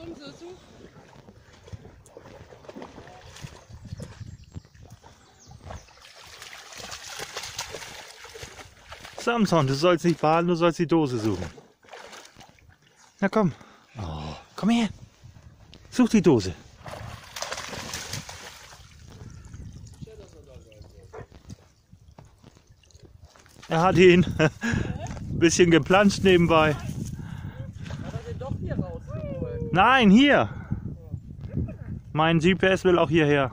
Comme ça, tout. Samson, du sollst nicht baden, du sollst die Dose suchen. Na komm. Oh, komm her. Such die Dose. Er hat ihn. ein Bisschen geplanscht nebenbei. Nein, hier. Mein GPS will auch hierher.